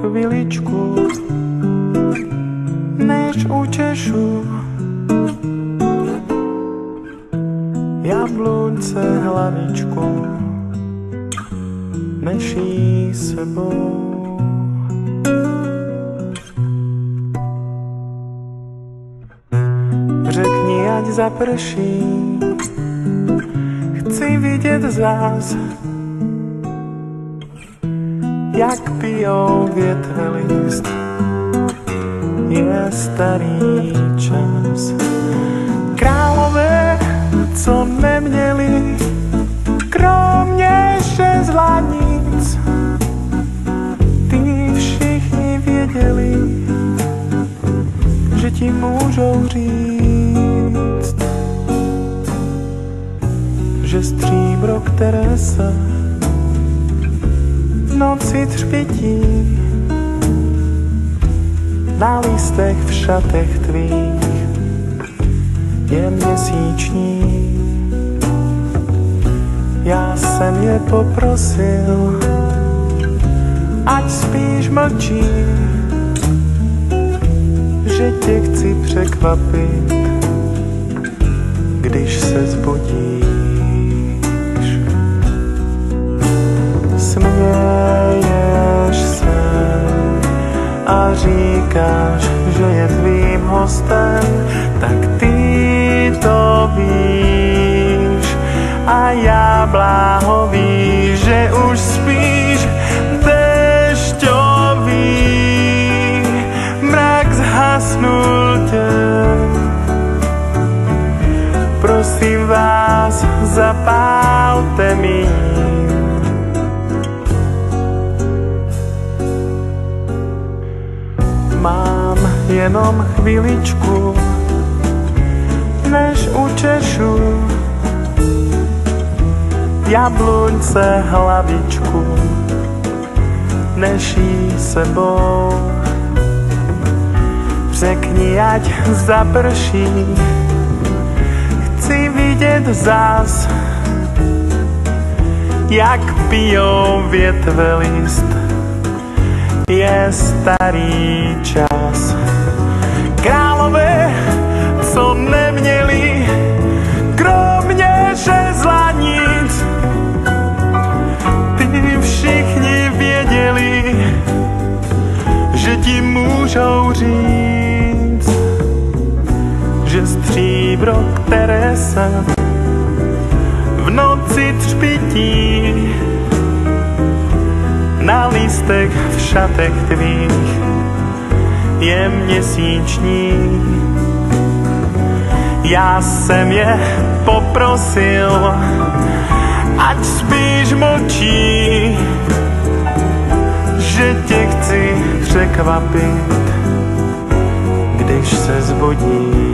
chviličku, než učešu. Jablunce hlavičku, než jí sebou. Řekni, ať zaprší, chci vidět zás jak pijou větve list. Je starý čas. Králové, co neměli, kromě žezla nic, ty všichni věděli, že ti můžou říct, že stříbro, které se noci třpětí na listech v šatech tvých je měsíční. Já jsem je poprosil, ať spíš mlčí, že tě chci překvapit, když se zbudíš. Říkáš, že je tvým hostem, tak ty to víš a já bláho víš, že už spíš dešťový mrak zhasnul tě. Prosím vás, zapálte jenom chviličku, než učešu jablunce hlavičku, než jí sebou. Řekni, ať zaprší, chci vidět zás, jak pijou větve list je starý čas. Že ti můžou říct, že stříbro, které se v noci třpití, na listech v šatech tvých je měsíční. Já jsem je poprosil, ať spíš mlčí, překvapit, když se zbudí.